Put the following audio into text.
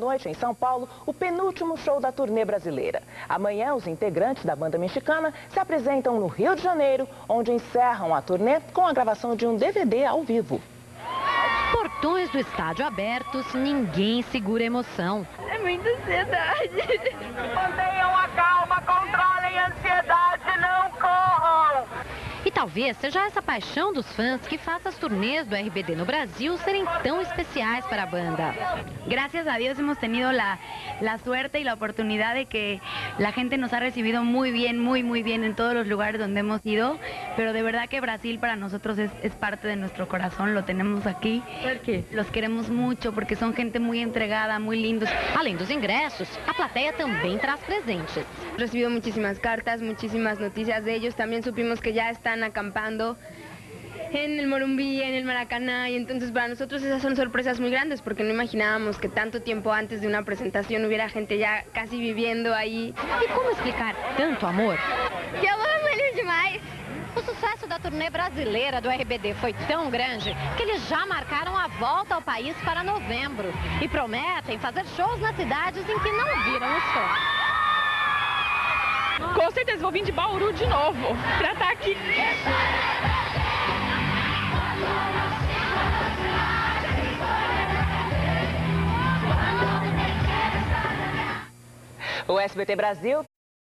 Noite em São Paulo, o penúltimo show da turnê brasileira. Amanhã, os integrantes da banda mexicana se apresentam no Rio de Janeiro, onde encerram a turnê com a gravação de um DVD ao vivo. Portões do estádio abertos, ninguém segura a emoção. É muita ansiedade. Mantenham a calma, controlem talvez seja essa paixão dos fãs que faça as turnês do RBD no Brasil serem tão especiais para a banda. Gracias a Dios hemos tenido la, la suerte y la oportunidad de que la gente nos ha recibido muy bien, muy, muy bien en todos los lugares donde hemos ido. Pero de verdad que Brasil para nosotros es, es parte de nuestro corazón, lo tenemos aquí. quê? Los queremos mucho porque son gente muy entregada, muy lindos. Além dos ingressos, a plateia também traz presentes. recibido muchísimas cartas, muchísimas noticias de ellos. También supimos que ya están acampando en el Morumbí, en el Maracaná, y entonces para nosotros esas son sorpresas muy grandes porque no imaginábamos que tanto tiempo antes de una presentación hubiera gente ya casi viviendo ahí. E como explicar tanto amor? Eu amo eles demais! O sucesso da turnê brasileira do RBD foi tão grande que eles já marcaram a volta ao país para novembro e prometem fazer shows nas cidades em que não viram os fãs. Com certeza vou vir de Bauru de novo pra estar aqui. O SBT Brasil